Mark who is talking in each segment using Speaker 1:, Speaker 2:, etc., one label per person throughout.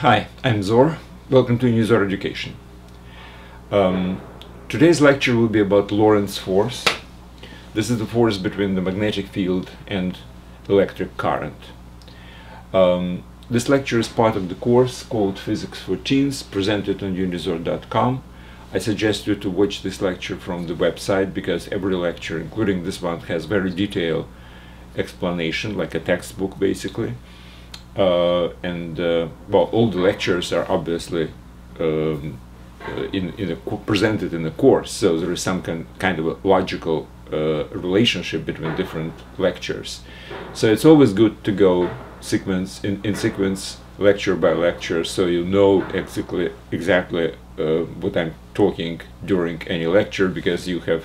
Speaker 1: Hi, I'm Zor. Welcome to Unizor Education. Um, today's lecture will be about Lorentz force. This is the force between the magnetic field and electric current. Um, this lecture is part of the course called Physics for Teens, presented on unizor.com. I suggest you to watch this lecture from the website because every lecture, including this one, has very detailed explanation, like a textbook basically. Uh, and uh, well, all the lectures are obviously um, uh, in, in a, presented in the course, so there is some kind, kind of a logical uh, relationship between different lectures. So it's always good to go sequence in, in sequence lecture by lecture, so you know exactly exactly uh, what I'm talking during any lecture because you have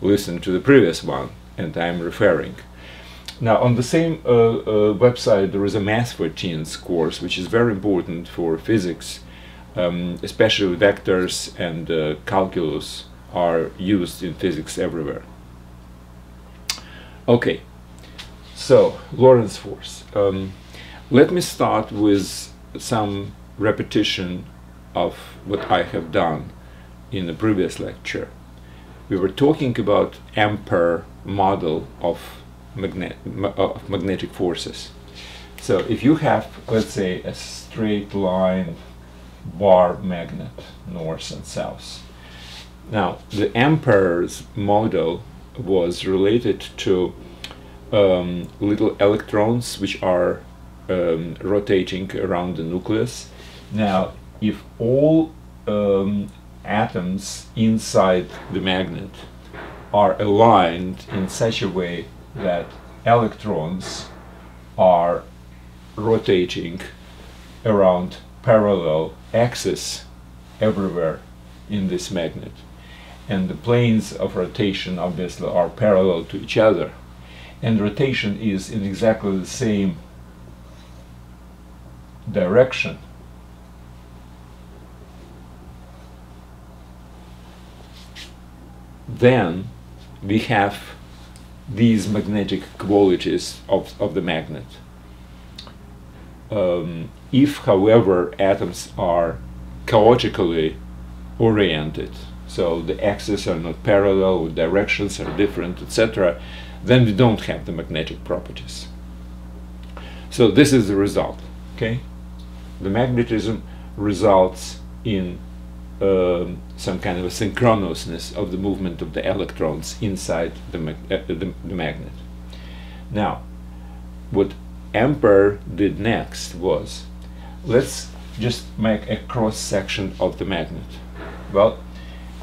Speaker 1: listened to the previous one and I'm referring. Now, on the same uh, uh, website, there is a Math for Teens course, which is very important for physics, um, especially vectors and uh, calculus are used in physics everywhere. Okay, so Lorentz force. Um, let me start with some repetition of what I have done in the previous lecture. We were talking about Ampere model of magnet of magnetic forces. So if you have, let's say, a straight line bar magnet, north and south. Now, the Ampere's model was related to um, little electrons which are um, rotating around the nucleus. Now, if all um, atoms inside the magnet are aligned in such a way that electrons are rotating around parallel axis everywhere in this magnet. And the planes of rotation obviously are parallel to each other. And rotation is in exactly the same direction. Then we have these magnetic qualities of, of the magnet. Um, if, however, atoms are chaotically oriented, so the axes are not parallel, directions are different, etc., then we don't have the magnetic properties. So this is the result, okay? The magnetism results in um, some kind of a synchronousness of the movement of the electrons inside the, mag uh, the, the, magnet. Now, what Ampere did next was, let's just make a cross section of the magnet. Well,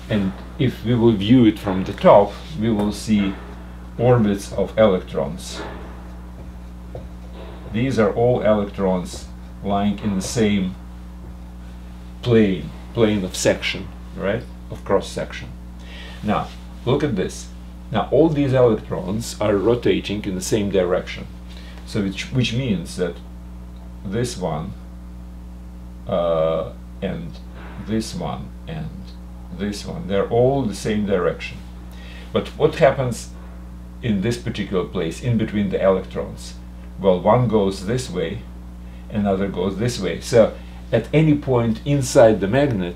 Speaker 1: and if we will view it from the top, we will see orbits of electrons. These are all electrons lying in the same plane plane of section, right, of cross section. Now, look at this. Now, all these electrons are rotating in the same direction. So, which, which means that this one uh, and this one and this one, they're all the same direction. But what happens in this particular place, in between the electrons? Well, one goes this way, another goes this way. So at any point inside the magnet,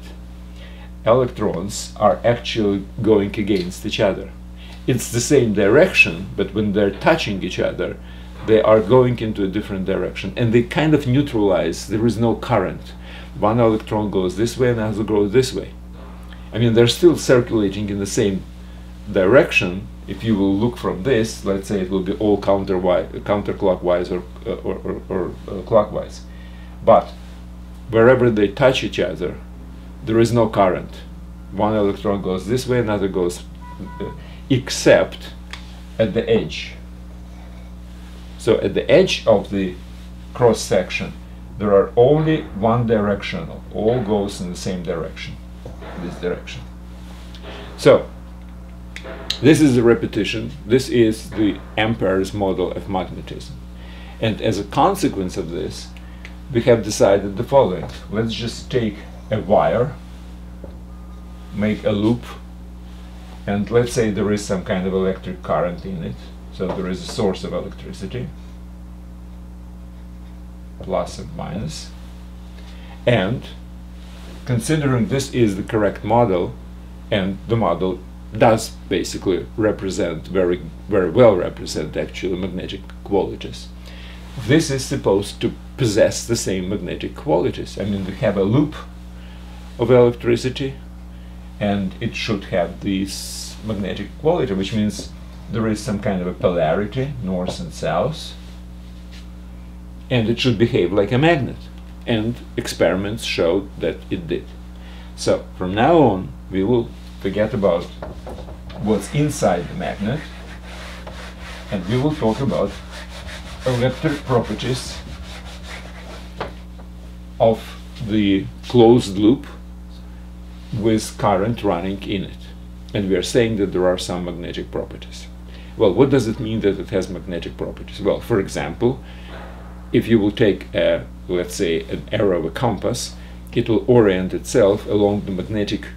Speaker 1: electrons are actually going against each other. It's the same direction, but when they're touching each other, they are going into a different direction and they kind of neutralize. There is no current. One electron goes this way and another goes this way. I mean, they're still circulating in the same direction. If you will look from this, let's say it will be all counter counterclockwise or, or, or, or uh, clockwise. But wherever they touch each other, there is no current. One electron goes this way, another goes, uh, except at the edge. So at the edge of the cross section, there are only one direction. All goes in the same direction, this direction. So this is the repetition. This is the Ampere's model of magnetism. And as a consequence of this, we have decided the following. Let's just take a wire, make a loop, and let's say there is some kind of electric current in it. So there is a source of electricity, plus and minus. And considering this is the correct model, and the model does basically represent very very well represent actually magnetic qualities. This is supposed to possess the same magnetic qualities. I mean, we have a loop of electricity, and it should have this magnetic quality, which means there is some kind of a polarity, north and south, and it should behave like a magnet. And experiments showed that it did. So from now on, we will forget about what's inside the magnet and we will talk about electric properties of the closed loop with current running in it. And we are saying that there are some magnetic properties. Well, what does it mean that it has magnetic properties? Well, for example, if you will take, a, let's say, an arrow of a compass, it will orient itself along the magnetic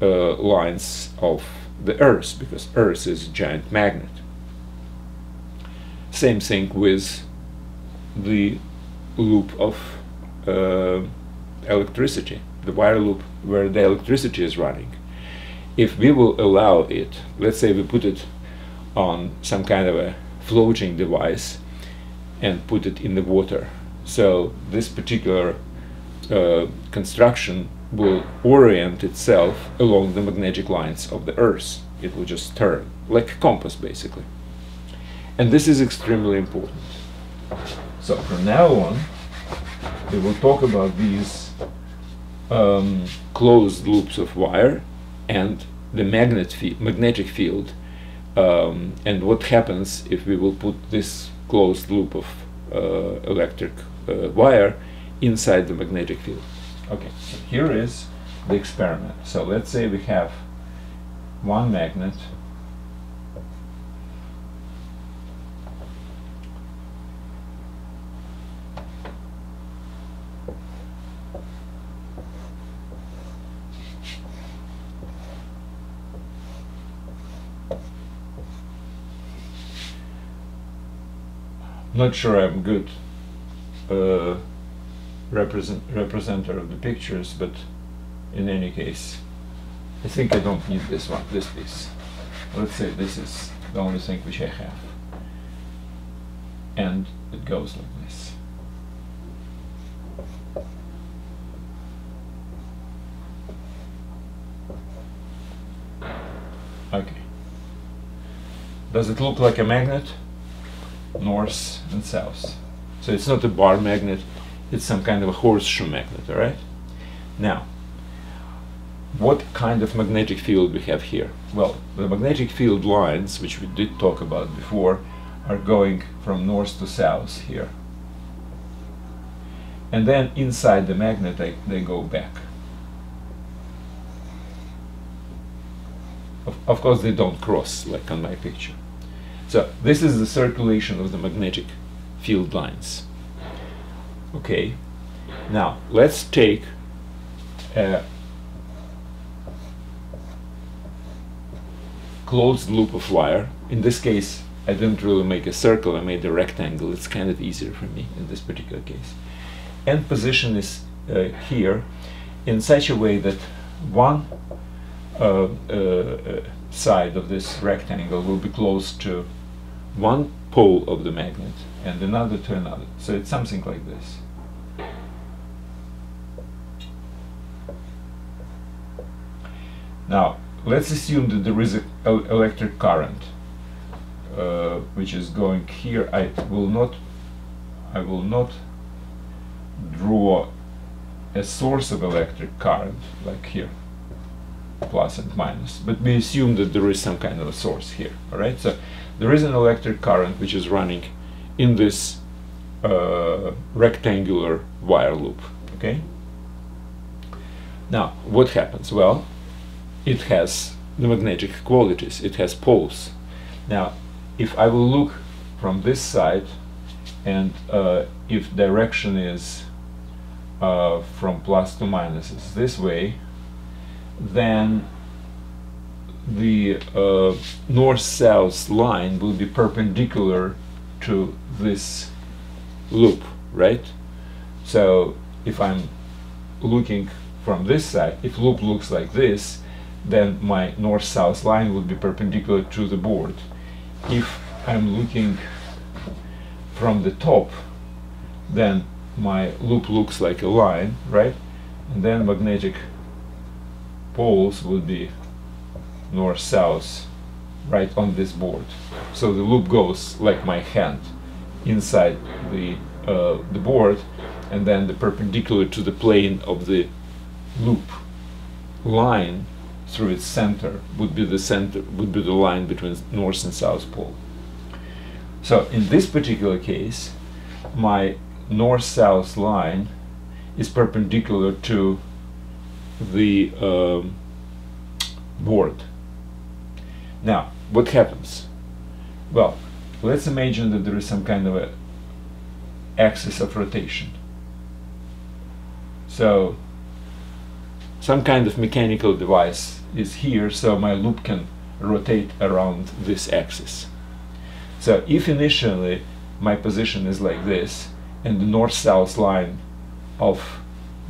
Speaker 1: uh, lines of the Earth, because Earth is a giant magnet. Same thing with the loop of uh, electricity, the wire loop where the electricity is running. If we will allow it, let's say we put it on some kind of a floating device and put it in the water. So this particular uh, construction will orient itself along the magnetic lines of the Earth. It will just turn, like a compass basically. And this is extremely important. So from now on, we will talk about these um, closed loops of wire and the magnet magnetic field um, and what happens if we will put this closed loop of uh, electric uh, wire inside the magnetic field. Okay, so here is the experiment. So let's say we have one magnet not sure I'm good uh, represent representer of the pictures, but in any case, I think I don't need this one, this piece. Let's say this is the only thing which I have. And it goes like this. Okay. Does it look like a magnet? North and south. So it's not a bar magnet, it's some kind of a horseshoe magnet, all right? Now, what kind of magnetic field we have here? Well, the magnetic field lines, which we did talk about before, are going from north to south here. And then inside the magnet, they, they go back. Of, of course, they don't cross, like on my picture. So this is the circulation of the magnetic field lines. Okay, now let's take a closed loop of wire. In this case, I didn't really make a circle, I made a rectangle. It's kind of easier for me in this particular case. And position is uh, here in such a way that one uh, uh, side of this rectangle will be close to one pole of the magnet and another to another. So it's something like this. Now, let's assume that there is an electric current uh, which is going here. I will not I will not draw a source of electric current like here plus and minus but we assume that there is some kind of a source here all right so there is an electric current which is running in this uh, rectangular wire loop okay? Now what happens? Well it has the magnetic qualities. It has poles. Now if I will look from this side and uh, if direction is uh, from plus to minus is this way then the uh, north-south line will be perpendicular to this loop, right? So if I'm looking from this side, if loop looks like this, then my north-south line will be perpendicular to the board. If I'm looking from the top, then my loop looks like a line, right? And then magnetic poles would be north-south right on this board. So the loop goes like my hand inside the, uh, the board and then the perpendicular to the plane of the loop line through its center would be the center would be the line between north and south pole. So in this particular case, my north-south line is perpendicular to the um, board. Now, what happens? Well, let's imagine that there is some kind of a axis of rotation. So, some kind of mechanical device is here so my loop can rotate around this axis. So if initially my position is like this and the north-south line of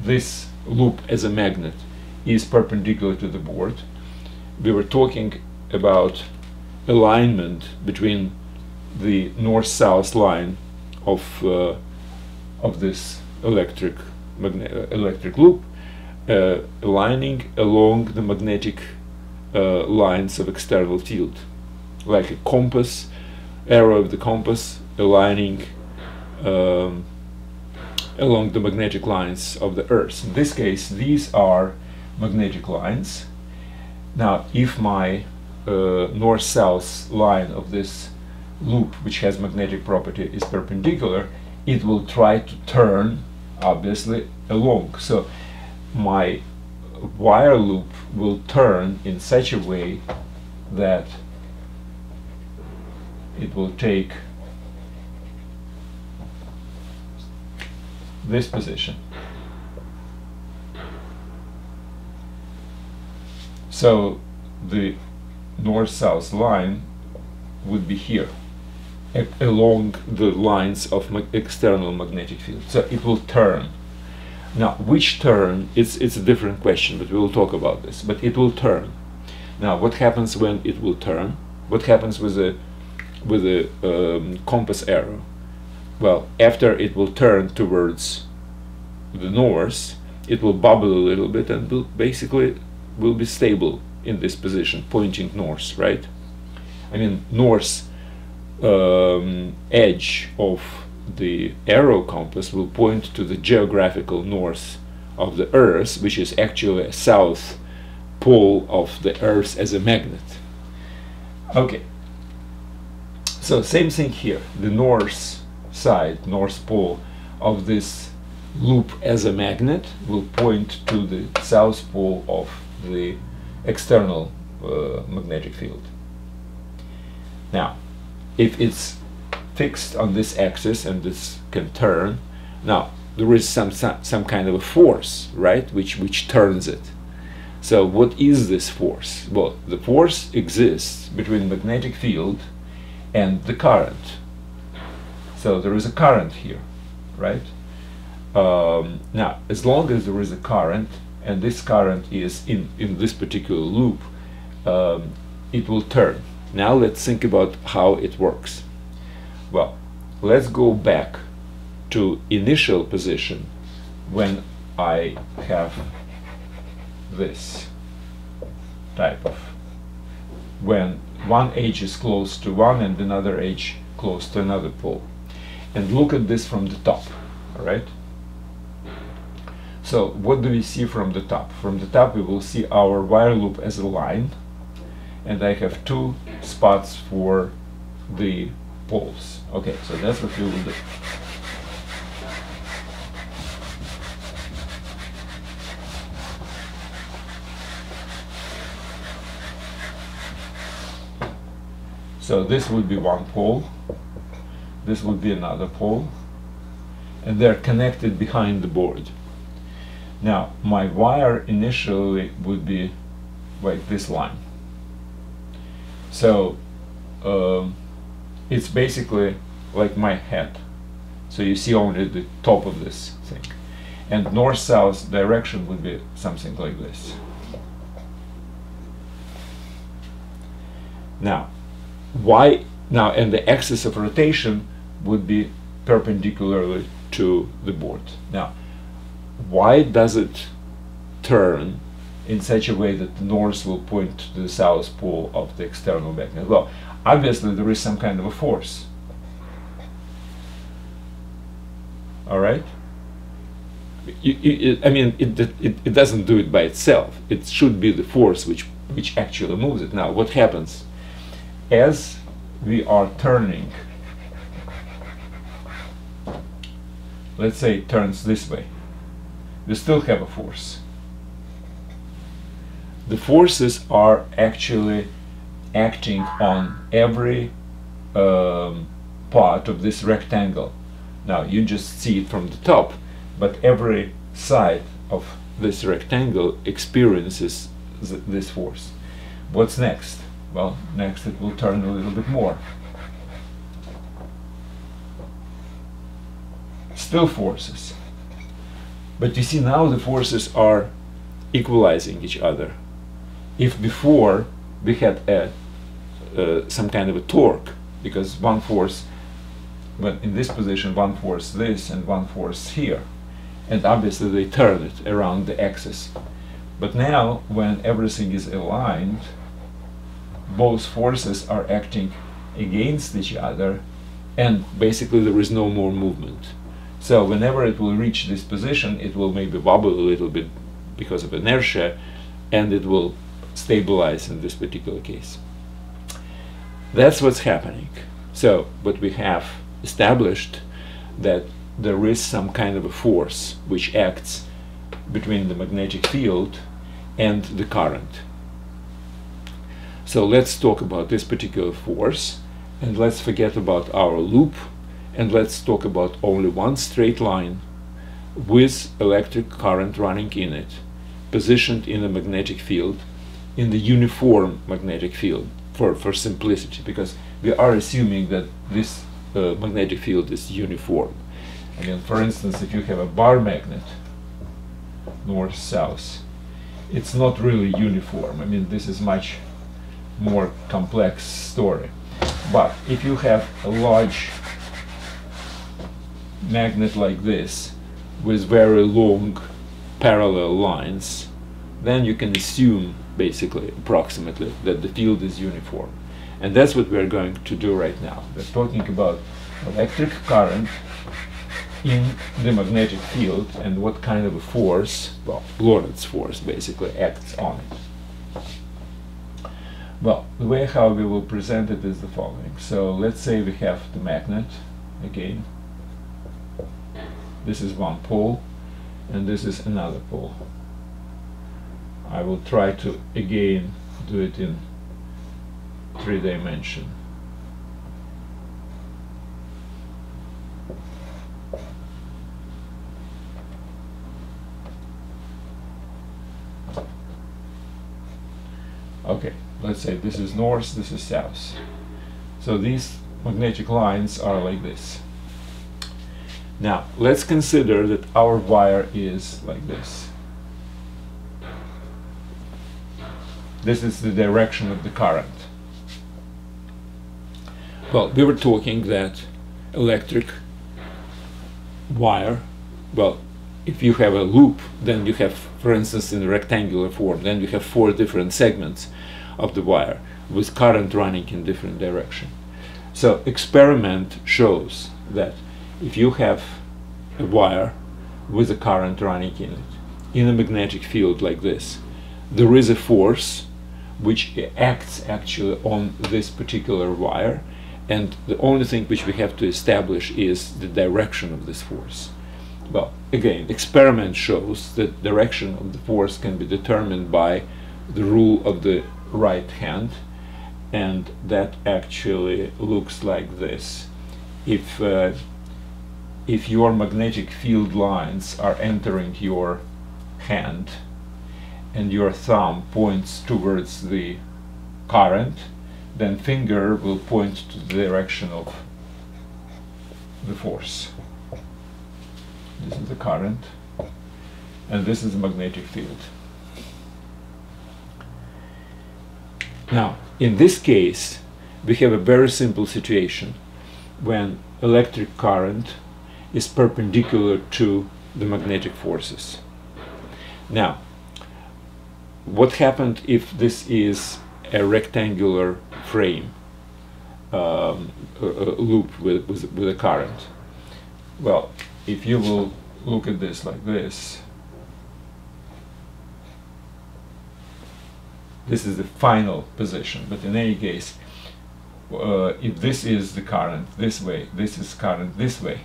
Speaker 1: this loop as a magnet is perpendicular to the board, we were talking about alignment between the north-south line of uh, of this electric electric loop uh, aligning along the magnetic uh, lines of external field. Like a compass arrow of the compass aligning um, along the magnetic lines of the earth. In this case these are magnetic lines. Now if my Uh, north-south line of this loop which has magnetic property is perpendicular it will try to turn obviously along so my wire loop will turn in such a way that it will take this position. So the north-south line would be here along the lines of ma external magnetic field. So it will turn. Now, which turn, it's, it's a different question, but we will talk about this. But it will turn. Now, what happens when it will turn? What happens with a, with a um, compass arrow? Well, after it will turn towards the north, it will bubble a little bit and will basically will be stable in this position, pointing north, right? I mean, north um, edge of the arrow compass will point to the geographical north of the Earth, which is actually a south pole of the Earth as a magnet. Okay, so same thing here. The north side, north pole of this loop as a magnet will point to the south pole of the external uh, magnetic field. Now, if it's fixed on this axis and this can turn, now there is some, some, some kind of a force, right, which, which turns it. So what is this force? Well, the force exists between magnetic field and the current. So there is a current here, right? Um, now, as long as there is a current, and this current is in, in this particular loop, um, it will turn. Now let's think about how it works. Well, let's go back to initial position when I have this type of when one edge is close to one and another edge close to another pole and look at this from the top all right so what do we see from the top from the top we will see our wire loop as a line and I have two spots for the poles. Okay, so that's what we will do. So this would be one pole, this would be another pole, and they're connected behind the board. Now, my wire initially would be like this line. So um, it's basically like my head. So you see only the top of this thing. and north-south direction would be something like this. Now, why now and the axis of rotation would be perpendicularly to the board. Now, why does it turn in such a way that the north will point to the south pole of the external magnet? Well, obviously there is some kind of a force. All right? I mean, it, it, it doesn't do it by itself. It should be the force which, which actually moves it. Now, what happens? As we are turning, let's say it turns this way, we still have a force. The forces are actually acting on every um, part of this rectangle. Now you just see it from the top, but every side of this rectangle experiences th this force. What's next? Well, next it will turn a little bit more. Still forces. But you see now the forces are equalizing each other. If before we had a, uh, some kind of a torque, because one force, but in this position, one force this and one force here, and obviously they turn it around the axis. But now, when everything is aligned, both forces are acting against each other, and basically there is no more movement. So whenever it will reach this position, it will maybe wobble a little bit because of inertia, and it will stabilize in this particular case. That's what's happening. So, but we have established that there is some kind of a force which acts between the magnetic field and the current. So let's talk about this particular force and let's forget about our loop and let's talk about only one straight line with electric current running in it positioned in a magnetic field in the uniform magnetic field for, for simplicity because we are assuming that this uh, magnetic field is uniform. I mean, for instance, if you have a bar magnet, north-south, it's not really uniform. I mean, this is much more complex story. But if you have a large magnet like this with very long parallel lines, then you can assume basically approximately that the field is uniform. And that's what we're going to do right now. We're talking about electric current in the magnetic field and what kind of a force, well, Lorentz force basically acts on it. Well, the way how we will present it is the following. So let's say we have the magnet, again. This is one pole, and this is another pole. I will try to again do it in three dimension. Okay, let's say this is north, this is south. So these magnetic lines are like this. Now, let's consider that our wire is like this. This is the direction of the current. Well, we were talking that electric wire, well, if you have a loop, then you have, for instance, in a rectangular form, then you have four different segments of the wire with current running in different direction. So experiment shows that if you have a wire with a current running in it, in a magnetic field like this, there is a force which acts actually on this particular wire and the only thing which we have to establish is the direction of this force. Well, again, experiment shows that direction of the force can be determined by the rule of the right hand and that actually looks like this. If, uh, if your magnetic field lines are entering your hand and your thumb points towards the current, then finger will point to the direction of the force. This is the current. and this is the magnetic field. Now, in this case, we have a very simple situation when electric current is perpendicular to the magnetic forces. Now, what happened if this is a rectangular frame um, a, a loop with, with, with a current? Well, if you will look at this like this, this is the final position, but in any case, uh, if this is the current this way, this is current this way,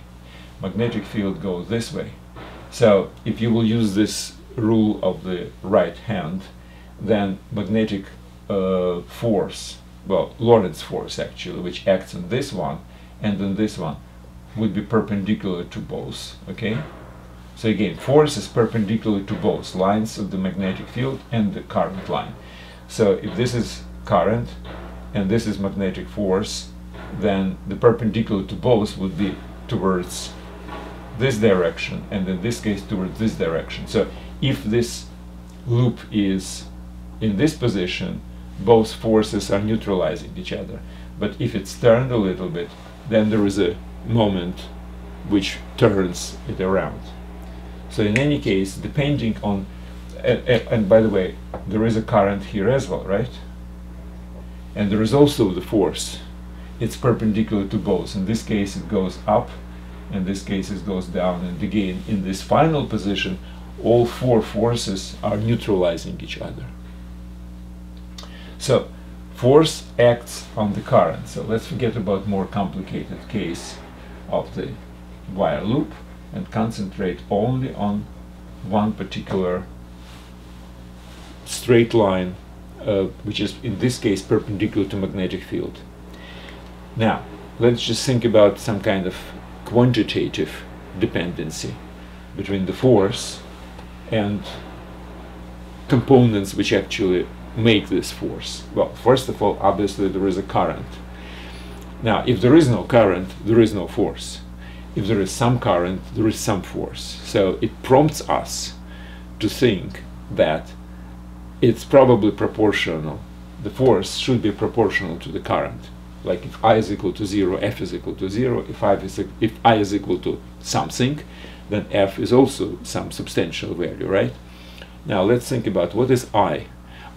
Speaker 1: magnetic field goes this way. So if you will use this rule of the right hand, then magnetic uh, force, well, Lorentz force actually, which acts on this one and on this one, would be perpendicular to both, okay? So again, force is perpendicular to both lines of the magnetic field and the current line. So if this is current and this is magnetic force, then the perpendicular to both would be towards this direction and in this case towards this direction. So if this loop is in this position, both forces are neutralizing each other. But if it's turned a little bit, then there is a moment which turns it around. So in any case, depending on, and, and by the way, there is a current here as well, right? And there is also the force. It's perpendicular to both. In this case, it goes up, in this case, it goes down. And again, in this final position, all four forces are neutralizing each other. So, force acts on the current. So let's forget about more complicated case of the wire loop and concentrate only on one particular straight line uh, which is in this case perpendicular to magnetic field. Now let's just think about some kind of quantitative dependency between the force and components which actually make this force. Well, first of all, obviously there is a current. Now, if there is no current, there is no force. If there is some current, there is some force. So it prompts us to think that it's probably proportional. The force should be proportional to the current. Like if I is equal to 0, F is equal to 0. If I is, if I is equal to something, then F is also some substantial value, right? Now let's think about what is I.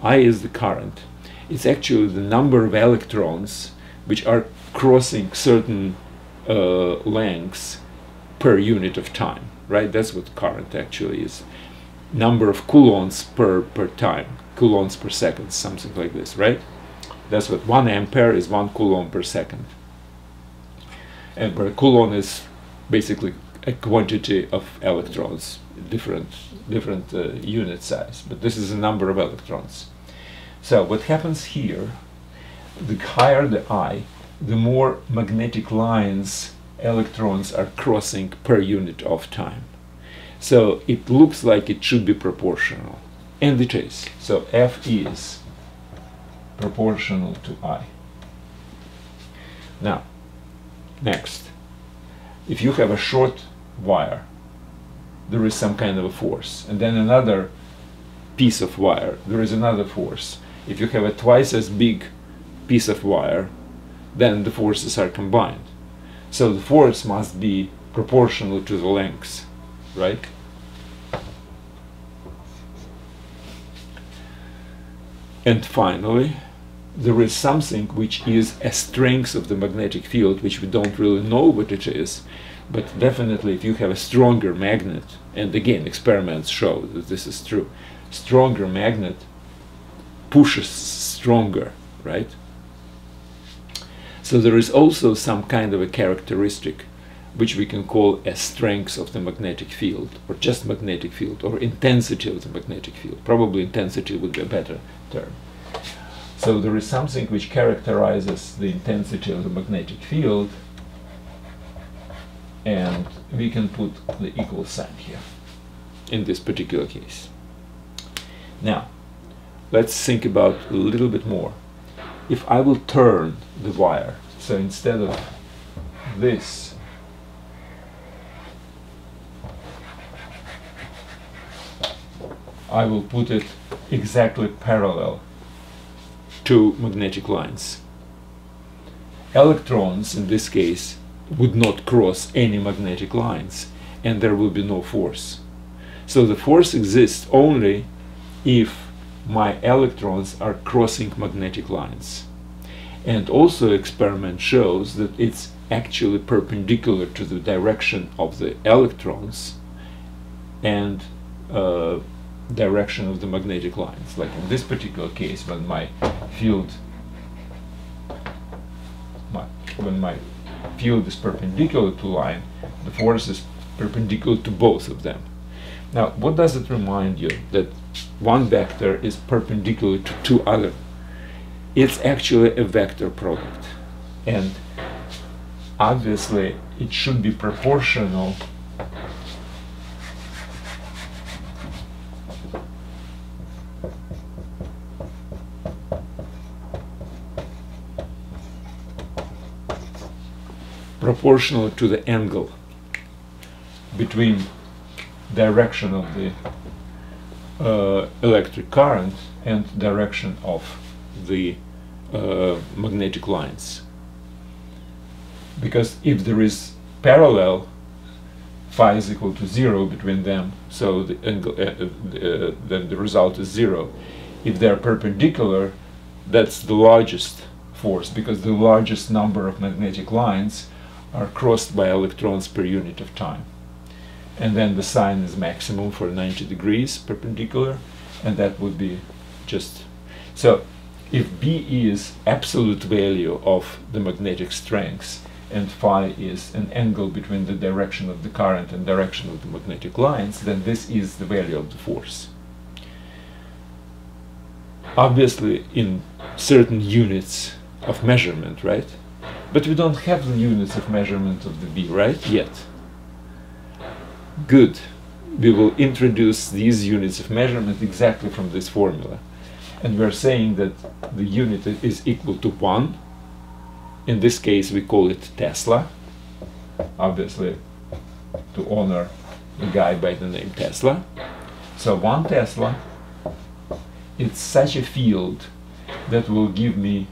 Speaker 1: I is the current. It's actually the number of electrons which are crossing certain uh, lengths per unit of time, right? That's what current actually is. Number of coulombs per, per time, coulombs per second, something like this, right? That's what one ampere is one coulomb per second. And per coulomb is basically a quantity of electrons, different different uh, unit size, but this is a number of electrons. So what happens here, the higher the I, the more magnetic lines electrons are crossing per unit of time. So it looks like it should be proportional, and it is. So F is proportional to I. Now, next, if you have a short wire there is some kind of a force. And then another piece of wire, there is another force. If you have a twice as big piece of wire, then the forces are combined. So the force must be proportional to the length, right? And finally, there is something which is a strength of the magnetic field, which we don't really know what it is, but definitely, if you have a stronger magnet, and again, experiments show that this is true, stronger magnet pushes stronger, right? So there is also some kind of a characteristic which we can call a strength of the magnetic field, or just magnetic field, or intensity of the magnetic field. Probably intensity would be a better term. So there is something which characterizes the intensity of the magnetic field and we can put the equal sign here in this particular case. Now, let's think about a little bit more. If I will turn the wire, so instead of this, I will put it exactly parallel to magnetic lines. Electrons, in this case, would not cross any magnetic lines and there will be no force. So the force exists only if my electrons are crossing magnetic lines. And also experiment shows that it's actually perpendicular to the direction of the electrons and uh, direction of the magnetic lines. Like in this particular case, when my field, my, when my field is perpendicular to line, the force is perpendicular to both of them. Now, what does it remind you? That one vector is perpendicular to two other. It's actually a vector product. And obviously, it should be proportional proportional to the angle between direction of the uh, electric current and direction of the uh, magnetic lines. Because if there is parallel, phi is equal to zero between them, so the angle, uh, uh, then the result is zero. If they are perpendicular, that's the largest force because the largest number of magnetic lines are crossed by electrons per unit of time. And then the sine is maximum for 90 degrees perpendicular and that would be just so if B is absolute value of the magnetic strength and phi is an angle between the direction of the current and direction of the magnetic lines then this is the value of the force. Obviously in certain units of measurement right but we don't have the units of measurement of the B right yet good, we will introduce these units of measurement exactly from this formula. And we're saying that the unit is equal to 1. In this case, we call it Tesla, obviously to honor the guy by the name Tesla. So 1 Tesla, it's such a field that will give me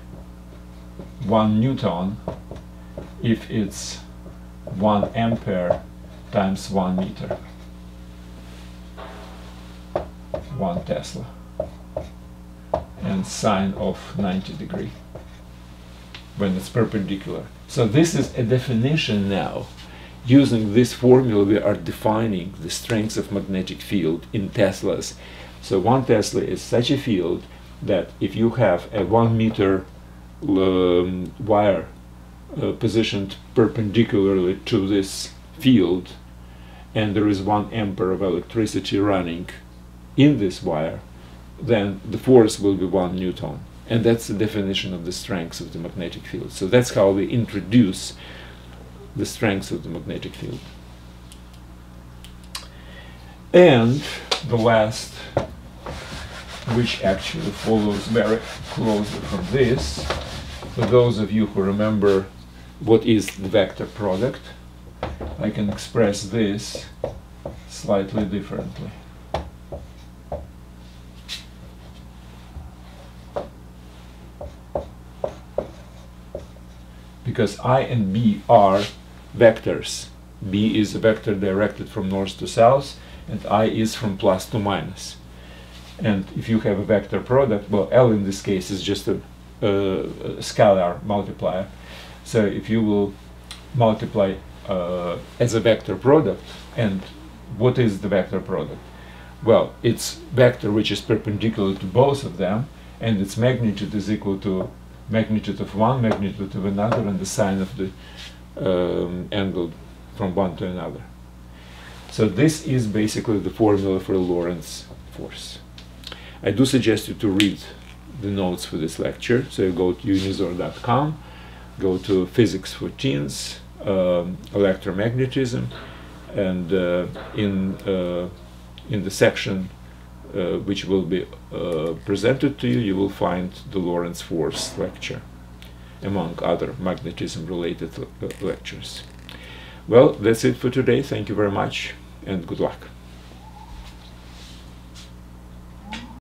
Speaker 1: 1 Newton if it's 1 ampere times 1 meter. 1 Tesla. And sine of 90 degree when it's perpendicular. So this is a definition now. Using this formula we are defining the strength of magnetic field in Teslas. So 1 Tesla is such a field that if you have a 1 meter um, wire uh, positioned perpendicularly to this field and there is one ampere of electricity running in this wire, then the force will be one newton. And that's the definition of the strength of the magnetic field. So that's how we introduce the strength of the magnetic field. And the last, which actually follows very closely from this, for those of you who remember what is the vector product, I can express this slightly differently. Because I and B are vectors. B is a vector directed from north to south and I is from plus to minus. And if you have a vector product, well L in this case is just a, scalar multiplier. So if you will multiply uh, as a vector product. And what is the vector product? Well, it's vector which is perpendicular to both of them, and its magnitude is equal to magnitude of one, magnitude of another, and the sine of the um, angle from one to another. So this is basically the formula for Lorentz force. I do suggest you to read the notes for this lecture. So you go to unizor.com, go to physics for teens, um, electromagnetism, and uh, in uh, in the section uh, which will be presented to you, you will find the Lorentz force lecture, among other magnetism-related lectures. Well, that's it for today. Thank you very much, and good luck.